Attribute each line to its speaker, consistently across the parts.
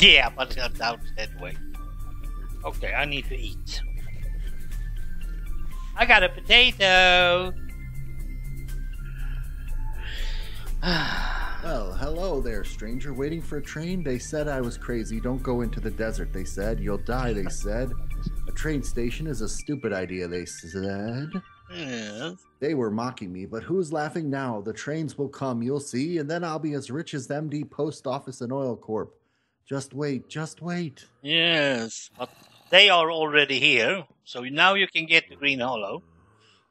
Speaker 1: Yeah, but I'm down that way. Okay, I need to eat. I got a potato.
Speaker 2: Well, hello there, stranger. Waiting for a train? They said I was crazy. Don't go into the desert, they said. You'll die, they said. A train station is a stupid idea, they said.
Speaker 1: Yes.
Speaker 2: They were mocking me, but who's laughing now? The trains will come, you'll see, and then I'll be as rich as the MD Post Office and Oil Corp. Just wait, just wait.
Speaker 1: Yes, but they are already here, so now you can get to Green Hollow.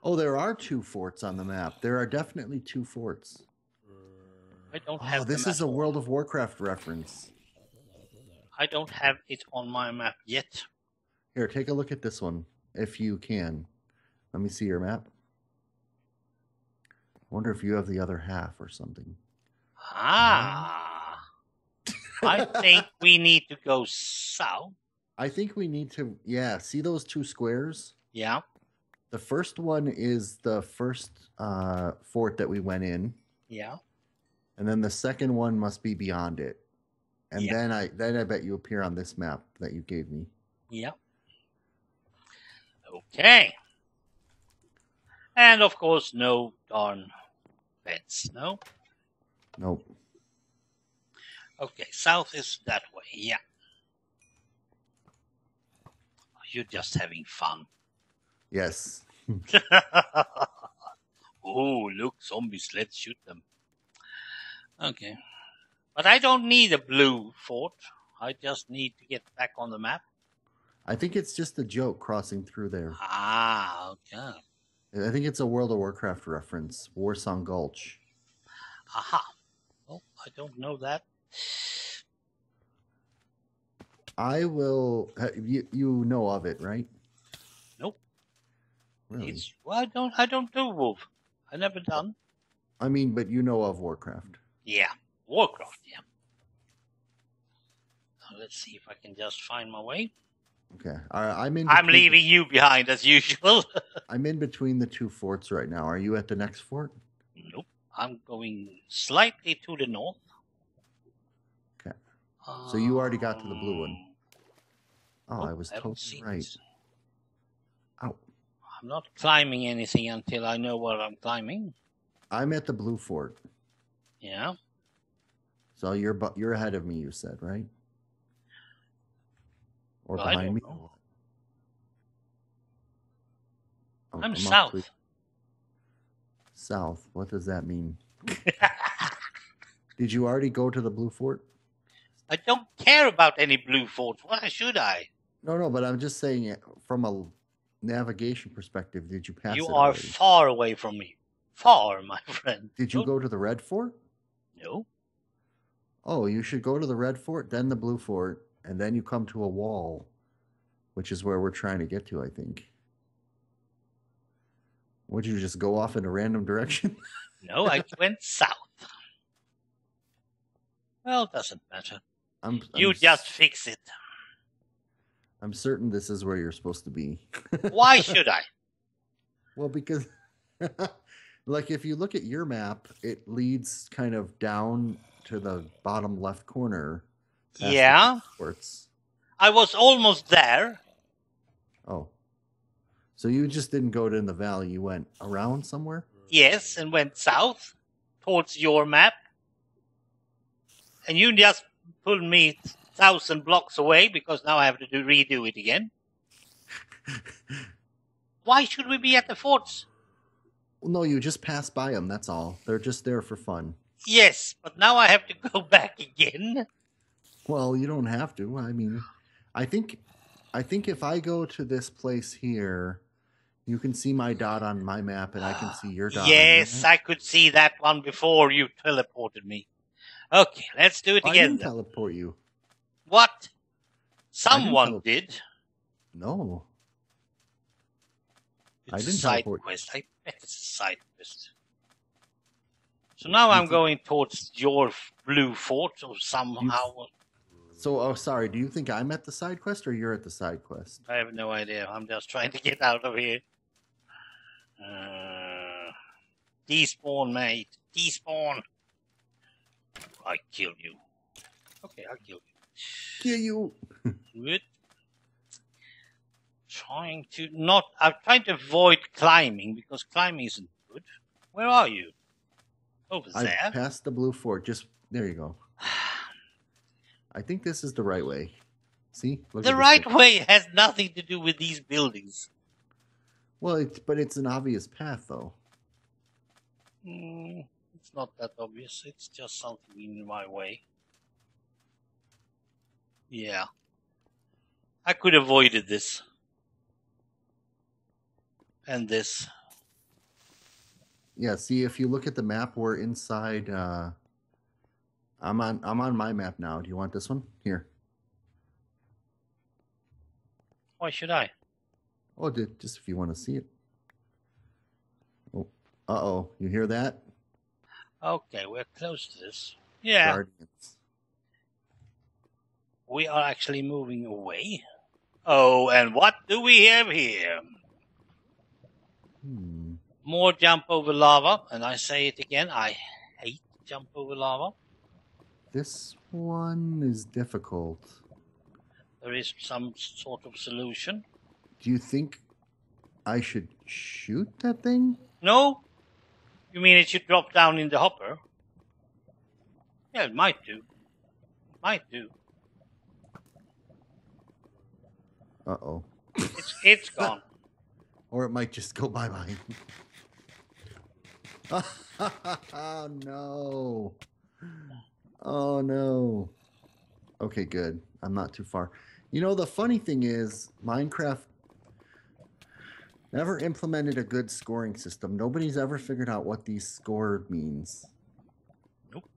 Speaker 2: Oh, there are two forts on the map. There are definitely two forts.
Speaker 1: I don't
Speaker 2: Oh,
Speaker 1: have
Speaker 2: this
Speaker 1: the
Speaker 2: is a. World of Warcraft reference.
Speaker 1: I don't have it on my map yet.
Speaker 2: Here, take a look at this one, if you can. Let me see your map. I Wonder if you have the other half or something.
Speaker 1: Ah. I think we need to go south.
Speaker 2: I think we need to, yeah, see those two squares?
Speaker 1: Yeah.
Speaker 2: The first one is the first uh, fort that we went in,
Speaker 1: Yeah.
Speaker 2: and then the second one must be beyond it. And
Speaker 1: Yeah.
Speaker 2: then I then I bet you appear on this map that you gave me.
Speaker 1: Yeah. Okay. And of course, no darn beds. No.
Speaker 2: Nope.
Speaker 1: Okay, south is that way. Yeah. You're just having fun.
Speaker 2: Yes.
Speaker 1: oh, look, zombies. Let's shoot them. Okay. But I don't need a blue fort. I just need to get back on the map.
Speaker 2: I think it's just a joke crossing through there.
Speaker 1: Ah, okay.
Speaker 2: I think it's a World of Warcraft reference. Warsong Gulch.
Speaker 1: Aha. Well, I don't know that.
Speaker 2: I will. You you know of it, right?
Speaker 1: Nope.
Speaker 2: Really?
Speaker 1: It's well, I don't. I don't do Wolf. I never done.
Speaker 2: I mean, but you know of Warcraft.
Speaker 1: Yeah, Warcraft. Yeah. Now let's see if I can just find my way.
Speaker 2: Okay, I, I'm in.
Speaker 1: I'm leaving you behind as usual.
Speaker 2: I'm in between the two forts right now. Are you at the next fort?
Speaker 1: nope. I'm going slightly to the north.
Speaker 2: So you already got to the blue one. Oh, I was
Speaker 1: haven't
Speaker 2: totally right.
Speaker 1: it.
Speaker 2: Ow.
Speaker 1: I'm not climbing anything until I know what I'm climbing.
Speaker 2: I'm at the blue fort.
Speaker 1: Yeah.
Speaker 2: So you're you're ahead of me. You said right? Or
Speaker 1: Well,
Speaker 2: behind me? Oh,
Speaker 1: I'm
Speaker 2: up
Speaker 1: south.
Speaker 2: to- South. What does that mean? Did you already go to the blue fort?
Speaker 1: I don't care about any blue forts. Why should I?
Speaker 2: No, no, but I'm just saying it from a navigation perspective. Did you pass
Speaker 1: you are
Speaker 2: already?
Speaker 1: far away from me. Far, my friend.
Speaker 2: Did you go to the red fort?
Speaker 1: No.
Speaker 2: Oh, you should go to the red fort, then the blue fort, and then you come to a wall, which is where we're trying to get to, I think. Would you just go off in a random direction?
Speaker 1: No, I went south. Well, it doesn't matter.
Speaker 2: I'm,
Speaker 1: You
Speaker 2: I'm
Speaker 1: just fix it.
Speaker 2: I'm certain this is where you're supposed to be.
Speaker 1: Why should I?
Speaker 2: Well, because like if you look at your map, it leads kind of down to the bottom left corner.
Speaker 1: Yeah,
Speaker 2: forts.
Speaker 1: I was almost there.
Speaker 2: Oh. So you just didn't go in the valley, you went around somewhere?
Speaker 1: Yes, and went south towards your map. And you just pulled me thousand blocks away because now I have to do, redo it again. Why should we be at the forts?
Speaker 2: Well, no, you just pass by them, that's all. They're just there for fun.
Speaker 1: Yes, but now I have to go back again.
Speaker 2: Well, you don't have to. I mean, I think I think if I go to this place here, you can see my dot on my map and I can see your dot. your
Speaker 1: Yes,
Speaker 2: map.
Speaker 1: I could see that one before you teleported me. Okay, let's do it again.
Speaker 2: I
Speaker 1: again.
Speaker 2: didn't teleport you.
Speaker 1: What? Someone did.
Speaker 2: No.
Speaker 1: It's
Speaker 2: I
Speaker 1: a
Speaker 2: didn't a
Speaker 1: side
Speaker 2: teleport.
Speaker 1: quest. I bet it's a side quest. So now I'm going towards your blue fort or somehow.
Speaker 2: So, oh, sorry. Do you think I'm at the side quest or you're at the side quest?
Speaker 1: I have no idea. I'm just trying to get out of here. Uh, despawn, mate. Despawn. I kill you. Okay, I'll kill you.
Speaker 2: Kill you.
Speaker 1: Good. Trying to not. I'm trying to avoid climbing because climbing isn't good. Where are you? Over
Speaker 2: I
Speaker 1: there.
Speaker 2: passed the blue fort. Just there you go. I think this is the right way. See, Look
Speaker 1: the right
Speaker 2: thing.
Speaker 1: way has nothing to do with these buildings.
Speaker 2: Well, it's, but it's an obvious path, though.
Speaker 1: Mm, it's not that obvious. It's just something in my way. Yeah. I could have avoided this. And this.
Speaker 2: Yeah. See, if you look at the map, we're inside. Uh, I'm on. I'm on my map now. Do you want this one? Here.
Speaker 1: Why should I?
Speaker 2: Oh, did, just if you want to see it. Oh, uh oh. You hear that?
Speaker 1: Okay, we're close to this. Yeah,
Speaker 2: Guardians.
Speaker 1: we are actually moving away. Oh, and what do we have here?
Speaker 2: Hmm.
Speaker 1: More jump over lava, and I say it again, I hate jump over lava.
Speaker 2: This one is difficult.
Speaker 1: There is some sort of solution.
Speaker 2: Do you think I should shoot that thing?
Speaker 1: No? You mean it should drop down in the hopper? Yeah, it might do. Might do.
Speaker 2: Uh oh.
Speaker 1: It's it's gone.
Speaker 2: Or it might just go bye bye. oh no. Oh no. Okay, good. I'm not too far. You know, the funny thing is, Minecraft never implemented a good scoring system. Nobody's ever figured out what these score means. Nope.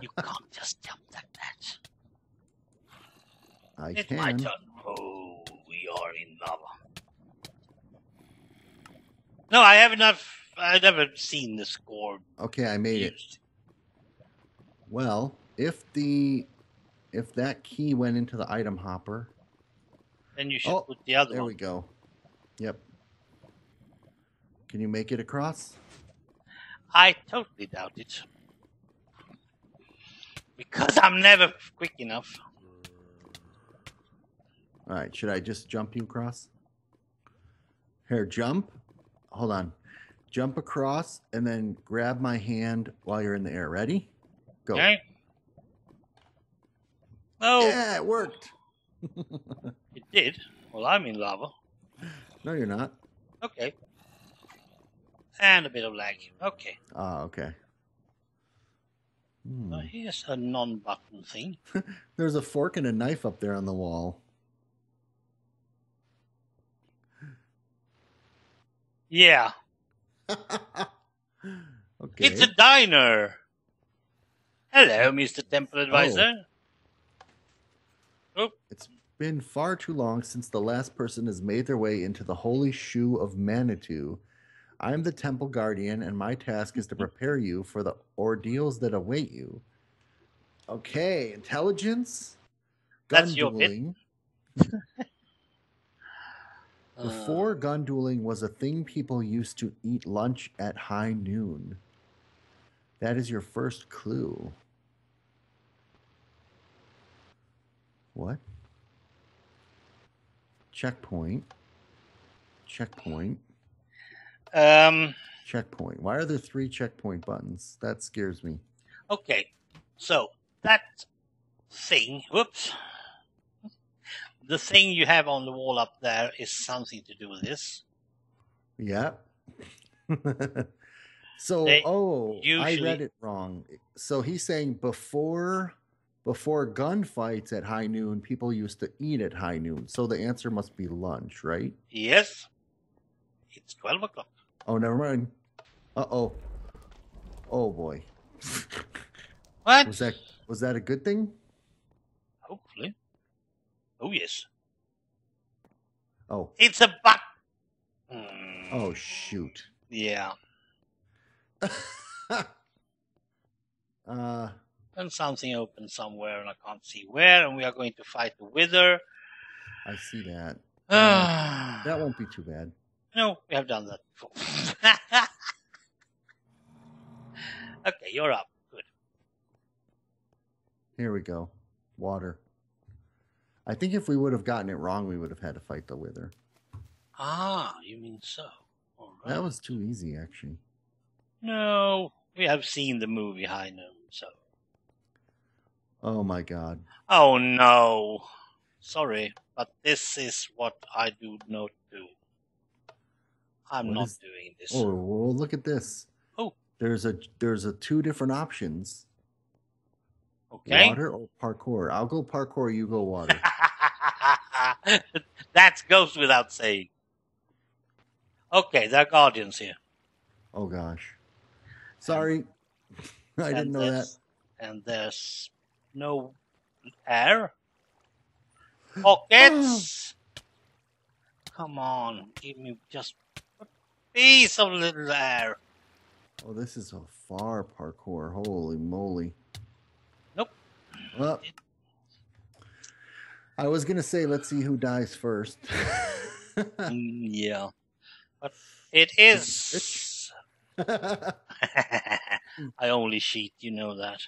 Speaker 1: you can't just jump like that.
Speaker 2: I
Speaker 1: It's my turn. Oh, we are in lava. No, I have enough. I've never seen the score
Speaker 2: Okay, I made it. Well, if the if that key went into the item hopper,
Speaker 1: Then you should
Speaker 2: Oh,
Speaker 1: put the other one.
Speaker 2: there
Speaker 1: one.
Speaker 2: we go. Yep. Can you make it across?
Speaker 1: I totally doubt it. Because I'm never quick enough.
Speaker 2: All right, should I just jump you across? Here, jump. Hold on. Jump across and then grab my hand while you're in the air. Ready? Go.
Speaker 1: Okay? Oh,
Speaker 2: Yeah, it worked.
Speaker 1: did. Well, I'm in lava.
Speaker 2: No, you're not.
Speaker 1: Okay. And a bit of lag. Okay.
Speaker 2: Ah, okay. Hmm.
Speaker 1: Here's a non-button thing.
Speaker 2: There's a fork and a knife up there on the wall.
Speaker 1: Yeah.
Speaker 2: okay.
Speaker 1: It's a diner. Hello, Mr. Temple Advisor. Oh.
Speaker 2: It's been far too long since the last person has made their way into the holy shoe of Manitu. I am the temple guardian, and my task is to prepare you for the ordeals that await you. Okay, intelligence. Gun
Speaker 1: That's
Speaker 2: dueling.
Speaker 1: Uh,
Speaker 2: Before gun dueling was a thing people used to eat lunch at high noon. That is your first clue. What? Checkpoint. Checkpoint.
Speaker 1: um.
Speaker 2: Checkpoint. Why are there three checkpoint buttons? That scares me.
Speaker 1: Okay. So that thing. Whoops. The thing you have on the wall up there is something to do with this.
Speaker 2: Yeah. so,
Speaker 1: They
Speaker 2: oh, I read it wrong. So he's saying before before gunfights at high noon, people used to eat at high noon. So the answer must be lunch, right?
Speaker 1: Yes. It's twelve o'clock.
Speaker 2: Oh, never mind. Uh oh. Oh boy.
Speaker 1: What?
Speaker 2: Was that was that a good thing?
Speaker 1: Hopefully. Oh yes.
Speaker 2: Oh.
Speaker 1: It's a buck. Hmm,
Speaker 2: Oh shoot.
Speaker 1: Yeah.
Speaker 2: uh
Speaker 1: And something open somewhere, and I can't see where. And we are going to fight the wither.
Speaker 2: I see that.
Speaker 1: Ah.
Speaker 2: That won't be too bad.
Speaker 1: No, we have done that before. okay, you're up. Good.
Speaker 2: Here we go. Water. I think if we would have gotten it wrong, we would have had to fight the wither.
Speaker 1: Ah, you mean so? All right.
Speaker 2: That was too easy, actually.
Speaker 1: No, we have seen the movie High Noon.
Speaker 2: Oh my god.
Speaker 1: Oh no. Sorry, but this is what I do not do. I'm
Speaker 2: What
Speaker 1: not
Speaker 2: is-
Speaker 1: doing this.
Speaker 2: Oh, well, look at this.
Speaker 1: Oh.
Speaker 2: There's a there's a two different options.
Speaker 1: okay.
Speaker 2: Water or parkour. I'll go parkour, you go water.
Speaker 1: that goes without saying. Okay, there are guardians here.
Speaker 2: oh gosh. Sorry. I didn't know that.
Speaker 1: And there's no air. Pockets. Come on, give me just a piece of little air.
Speaker 2: Oh, this is a far parkour. Holy moly.
Speaker 1: Nope.
Speaker 2: Well, I was gonna say let's see who dies first.
Speaker 1: Mm, yeah, but it is. I only cheat, you know that.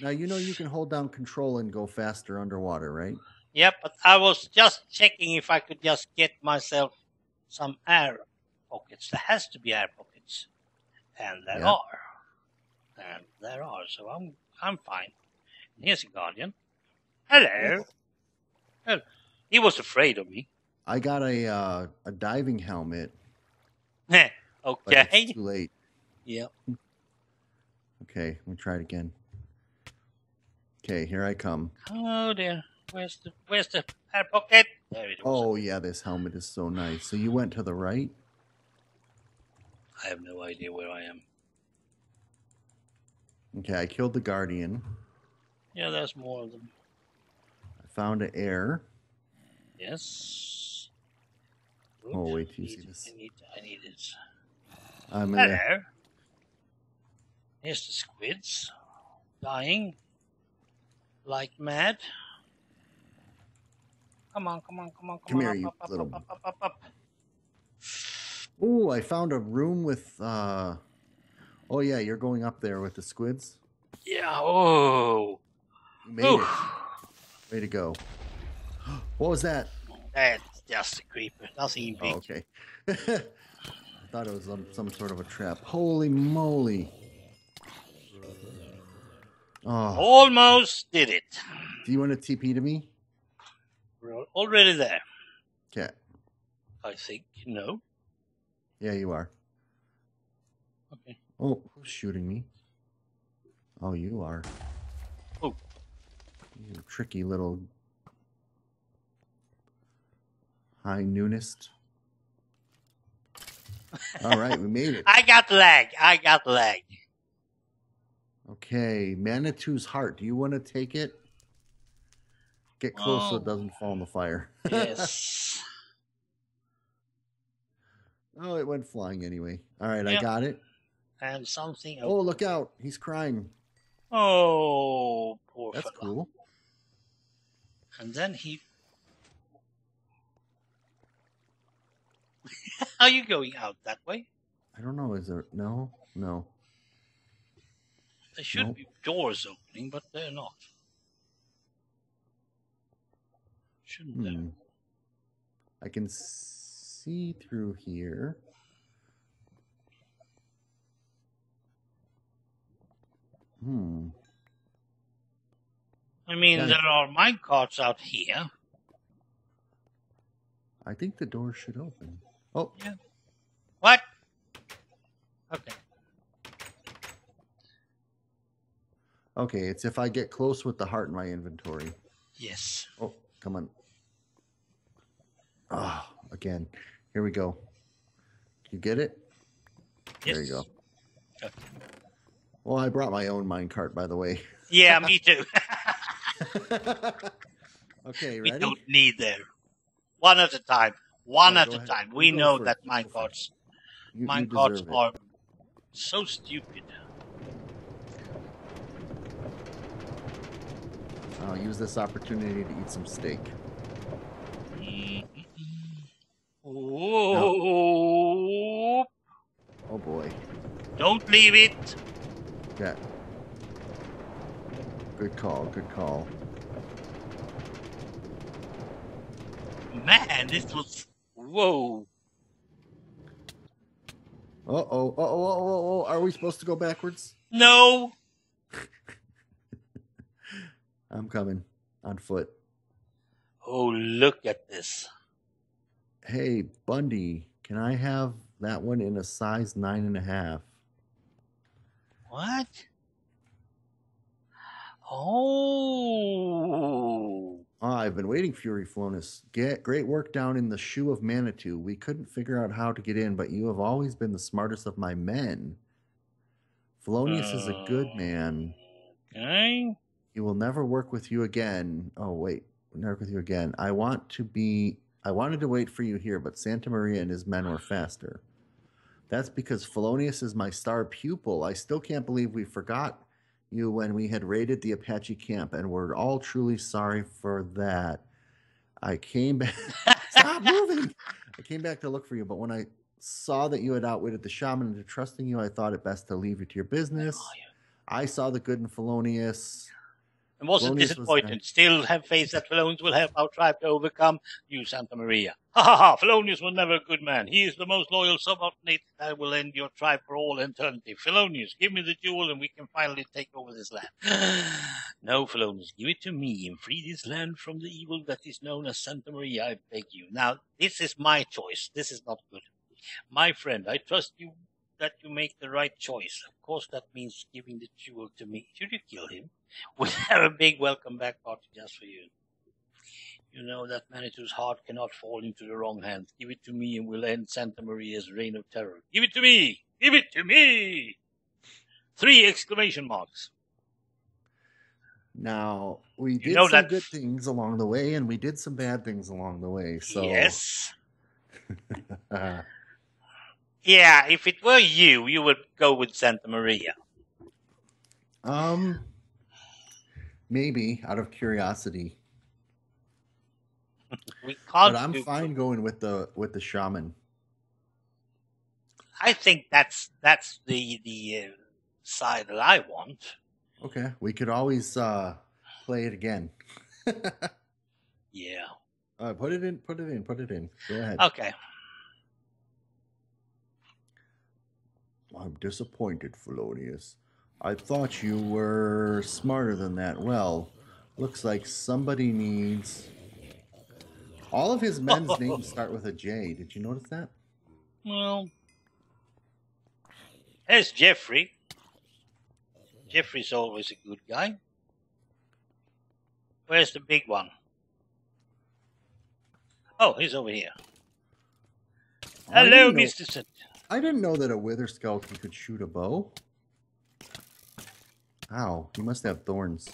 Speaker 2: Now you know you can hold down control and go faster underwater, right?
Speaker 1: Yep, but I was just checking if I could just get myself some air pockets. There has to be air pockets, and there
Speaker 2: Yeah.
Speaker 1: are, and there are. So I'm I'm fine. And here's a guardian. Hello. Hello. He was afraid of me.
Speaker 2: I got a uh, a diving helmet,
Speaker 1: okay.
Speaker 2: too late.
Speaker 1: Yep.
Speaker 2: Okay, let me try it again. Okay, here I come.
Speaker 1: Oh dear. Where's the Where's the air pocket? There it is.
Speaker 2: Oh yeah, this helmet is so nice. So you went to the right?
Speaker 1: I have no idea where I am.
Speaker 2: Okay, I killed the guardian.
Speaker 1: Yeah, there's more of them.
Speaker 2: I found an air.
Speaker 1: Yes.
Speaker 2: Oh, wait you see this.
Speaker 1: I need, I need it.
Speaker 2: I'm
Speaker 1: Hello. Here's the squids. Dying. Like mad. Come on, come on, come on, come,
Speaker 2: Come
Speaker 1: on.
Speaker 2: here,
Speaker 1: up,
Speaker 2: you
Speaker 1: up, up,
Speaker 2: little-
Speaker 1: up, up, up, up.
Speaker 2: Ooh, I found a room with uh Oh yeah, you're going up there with the squids?
Speaker 1: Yeah, oh.
Speaker 2: You made
Speaker 1: Oof.
Speaker 2: it. Way to go. What was that?
Speaker 1: That's just a creeper. Nothing big.
Speaker 2: Oh, okay. I thought it was some, some sort of a trap. Holy moly. Oh,
Speaker 1: Almost did it.
Speaker 2: do you want a TP to me?
Speaker 1: We're already there.
Speaker 2: Okay.
Speaker 1: I think. No.
Speaker 2: Yeah, you are.
Speaker 1: Okay.
Speaker 2: Oh, who's shooting me? Oh, you are.
Speaker 1: Oh.
Speaker 2: You tricky little high noonist. All right, we made it.
Speaker 1: I got the lag. I got lag.
Speaker 2: Okay, Manitu's heart. Do you want to take it? Get close so it doesn't fall in the fire.
Speaker 1: Yes.
Speaker 2: oh, it went flying anyway. All right, I got it.
Speaker 1: and something.
Speaker 2: Oh, look out. He's crying.
Speaker 1: Oh, poor
Speaker 2: That's
Speaker 1: fella.
Speaker 2: cool.
Speaker 1: And then he. Are you going out that way?
Speaker 2: I don't know. Is there. No? No.
Speaker 1: There should
Speaker 2: Nope.
Speaker 1: be doors opening, but they're not. Shouldn't there?
Speaker 2: Hmm. I can see through here. Hmm.
Speaker 1: I mean,
Speaker 2: Yeah.
Speaker 1: there are mine carts out here.
Speaker 2: I think the door should open. Oh, Yeah.
Speaker 1: What? Okay.
Speaker 2: Okay. It's if I get close with the heart in my inventory.
Speaker 1: Yes.
Speaker 2: Oh, come on. Ah, again. Here we go. You get it? There you go.
Speaker 1: Okay.
Speaker 2: Well, I brought my own minecart, by the way.
Speaker 1: Yeah, me too.
Speaker 2: okay, ready?
Speaker 1: we don't need them. One at a time. One
Speaker 2: No,
Speaker 1: at a
Speaker 2: ahead.
Speaker 1: time. We know that
Speaker 2: You go
Speaker 1: mine
Speaker 2: first.
Speaker 1: carts,
Speaker 2: You, you
Speaker 1: mine carts
Speaker 2: deserve it.
Speaker 1: are so stupid.
Speaker 2: I'll use this opportunity to eat some steak.
Speaker 1: Oh,
Speaker 2: Oh boy.
Speaker 1: don't leave it.
Speaker 2: Yeah. Good call. Good call.
Speaker 1: Man, this was whoa.
Speaker 2: Uh oh. Uh oh. Uh oh. Oh. Are we supposed to go backwards?
Speaker 1: No.
Speaker 2: I'm coming on foot.
Speaker 1: Oh, look at this.
Speaker 2: Hey, Bundy, can I have that one in a size nine and a half?
Speaker 1: What? Oh.
Speaker 2: Oh, I've been waiting, Fury Flonus. Get great work down in the shoe of Manitu. We couldn't figure out how to get in, but you have always been the smartest of my men. Fellonius is a good man.
Speaker 1: Okay.
Speaker 2: He will never work with you again. Oh wait, never work with you again. I want to be. I wanted to wait for you here, but Santa Maria and his men were faster. That's because Fellonius is my star pupil. I still can't believe we forgot you when we had raided the Apache camp, and we're all truly sorry for that. I came back. Stop moving! I came back to look for you, but when I saw that you had outwitted the shaman into trusting you, I thought it best to leave you to your business. I saw the good in Fellonius.
Speaker 1: And wasn't disappointed.
Speaker 2: nice.
Speaker 1: Still have faith that Fellonius will help our tribe to overcome you, Santa Maria. Ha ha ha! Fellonius was never a good man. He is the most loyal subordinate that will end your tribe for all eternity. Fellonius, give me the jewel and we can finally take over this land. no, Fellonius, give it to me and free this land from the evil that is known as Santa Maria, I beg you. Now, this is my choice. This is not good. My friend, I trust you that you make the right choice. Of course, that means giving the jewel to me. Should you kill him? We'll have a big welcome back party just for you. You know that Manitu's heart cannot fall into the wrong hands. Give it to me and we'll end Santa Maria's reign of terror. Give it to me! Give it to me! Three exclamation marks.
Speaker 2: Now we did
Speaker 1: know
Speaker 2: some
Speaker 1: that-
Speaker 2: good things along the way, and we did some bad things along the way. So
Speaker 1: Yes. Yeah, if it were you, you would go with Santa Maria.
Speaker 2: um, maybe out of curiosity,
Speaker 1: We
Speaker 2: but
Speaker 1: can't.
Speaker 2: but I'm
Speaker 1: do-
Speaker 2: fine going with the with the shaman.
Speaker 1: I think that's that's the the uh, side that I want.
Speaker 2: Okay, we could always uh play it again.
Speaker 1: Yeah.
Speaker 2: uh, put it in. Put it in. Put it in. Go ahead.
Speaker 1: Okay.
Speaker 2: I'm disappointed, Fellonius. I thought you were smarter than that. Well, looks like somebody needs. All of his men's names start with a J. Did you notice that?
Speaker 1: Well, there's Jeffrey. Jeffrey's always a good guy. Where's the big one? Oh, he's over here. Hello, Mr. St.
Speaker 2: I didn't know that a Wither Skeleton could shoot a bow. Ow, he must have thorns.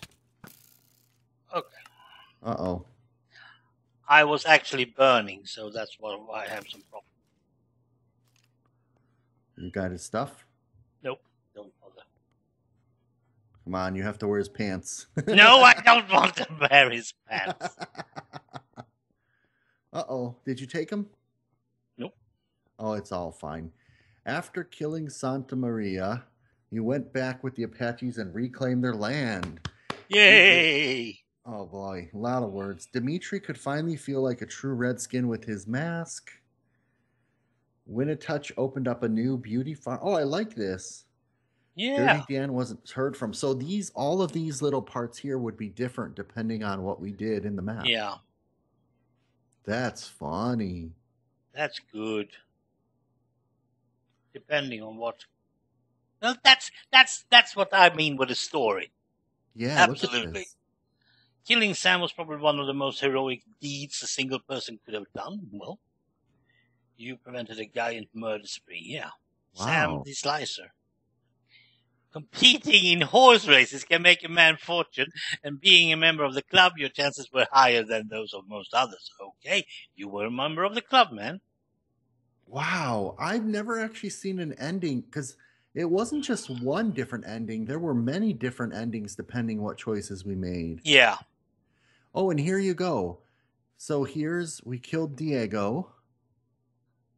Speaker 1: Okay.
Speaker 2: Uh oh.
Speaker 1: I was actually burning, so that's why I have some problem.
Speaker 2: You got his stuff?
Speaker 1: Nope, don't bother.
Speaker 2: Come on, you have to wear his pants.
Speaker 1: No, I don't want to wear his pants.
Speaker 2: uh oh. Did you take him?
Speaker 1: Nope.
Speaker 2: Oh, it's all fine. After killing Santa Maria, you went back with the Apaches and reclaimed their land.
Speaker 1: Yay!
Speaker 2: Oh boy, a lot of words. Dimitri could finally feel like a true redskin with his mask. Winnetouch opened up a new beauty farm. Oh, I like this.
Speaker 1: Yeah.
Speaker 2: Dirty Dan wasn't heard from. So these all of these little parts here would be different depending on what we did in the map.
Speaker 1: Yeah,
Speaker 2: That's funny.
Speaker 1: that's good. Depending on what. Well, that's that's that's what I mean with a story.
Speaker 2: Yeah,
Speaker 1: Absolutely. Killing Sam was probably one of the most heroic deeds a single person could have done. Well, you prevented a giant murder spree. Yeah, Sam the Slicer. Competing in horse races can make a man fortune, and being a member of the club, your chances were higher than those of most others. Okay, you were a member of the club, man.
Speaker 2: Wow, I've never actually seen an ending because it wasn't just one different ending. There were many different endings depending what choices we made.
Speaker 1: Yeah,
Speaker 2: Oh, and here you go. So here's we killed Diego.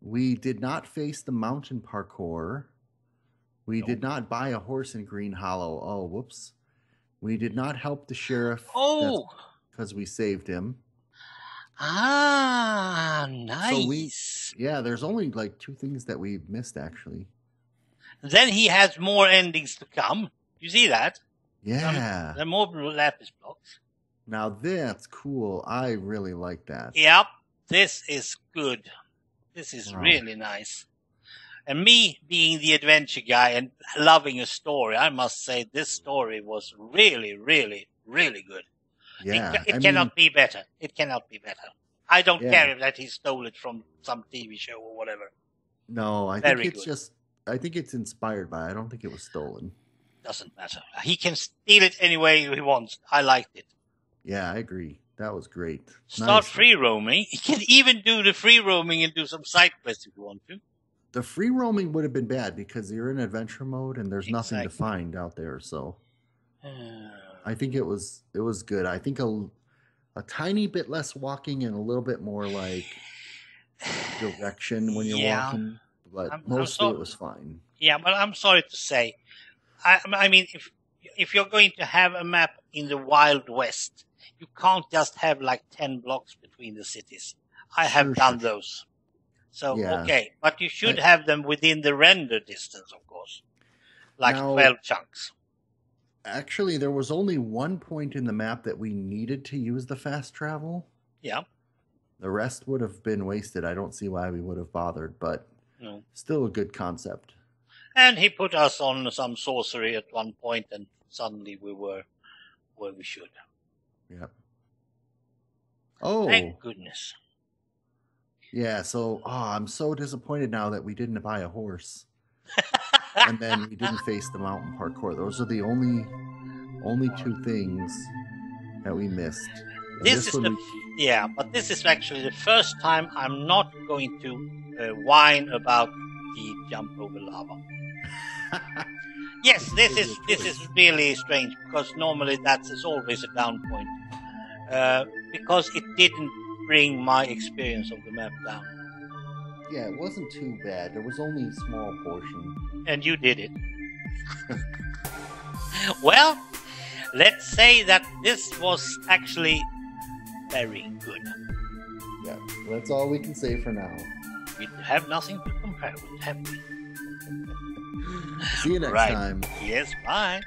Speaker 2: We did not face the mountain parkour. We did not buy a horse in Green Hollow. Oh, whoops. We did not help the sheriff.
Speaker 1: Oh,
Speaker 2: because we saved him.
Speaker 1: ah, nice.
Speaker 2: So we-
Speaker 1: nice.
Speaker 2: Yeah, there's only like two things that we missed actually.
Speaker 1: Then he has more endings to come. You see that?
Speaker 2: Yeah.
Speaker 1: There are more lapis blocks.
Speaker 2: Now that's cool. I really like that.
Speaker 1: Yep, this is good. This is
Speaker 2: Wow.
Speaker 1: really nice. And me being the adventure guy and loving a story, I must say this story was really, really, really good.
Speaker 2: Yeah.
Speaker 1: it, it cannot
Speaker 2: mean,
Speaker 1: be better. It cannot be better. I don't
Speaker 2: Yeah.
Speaker 1: care if that he stole it from some TV show or whatever.
Speaker 2: no, I
Speaker 1: Very
Speaker 2: think it's
Speaker 1: good.
Speaker 2: just I think it's inspired by. I don't think it was stolen.
Speaker 1: Doesn't matter. He can steal it any way he wants. I liked it.
Speaker 2: Yeah, I agree. That was great.
Speaker 1: Start
Speaker 2: Nice.
Speaker 1: free roaming. He can even do the free roaming and do some side quests if you want to.
Speaker 2: The free roaming would have been bad because you're in adventure mode and there's nothing to find out there. So
Speaker 1: Uh,
Speaker 2: I think it was it was good. I think a a tiny bit less walking and a little bit more like direction when you're
Speaker 1: Yeah.
Speaker 2: walking, but
Speaker 1: I'm- I'm
Speaker 2: mostly
Speaker 1: so-
Speaker 2: it was fine.
Speaker 1: Yeah, but I'm sorry to say, I, I mean, if if you're going to have a map in the Wild West, you can't just have like ten blocks between the cities. I have
Speaker 2: Sure,
Speaker 1: done
Speaker 2: sure.
Speaker 1: those, so
Speaker 2: Yeah.
Speaker 1: okay, but you should have them within the render distance, of course, like
Speaker 2: Now-
Speaker 1: twelve chunks.
Speaker 2: Actually, there was only one point in the map that we needed to use the fast travel.
Speaker 1: Yeah,
Speaker 2: The rest would have been wasted. I don't see why we would have bothered, but
Speaker 1: no.
Speaker 2: still a good concept.
Speaker 1: and he put us on some sorcery at one point, and suddenly we were where we should.
Speaker 2: Yep. Oh,
Speaker 1: Thank goodness.
Speaker 2: yeah. So, oh, I'm so disappointed now that we didn't buy a horse, and then we didn't face the mountain parkour. Those are the only, only two things that we missed. And
Speaker 1: This is the
Speaker 2: we-
Speaker 1: Yeah, but this is actually the first time I'm not going to uh, whine about the jump over lava. Yes, this is this is really strange because normally that is always a down point. Uh, because it didn't bring my experience of the map down,
Speaker 2: yeah, it wasn't too bad. There was only a small portion.
Speaker 1: and you did it. well, let's say that this was actually very good.
Speaker 2: Yeah, that's all we can say for now.
Speaker 1: We have nothing to compare with, have we?
Speaker 2: See you next
Speaker 1: Right.
Speaker 2: time.
Speaker 1: Yes, bye.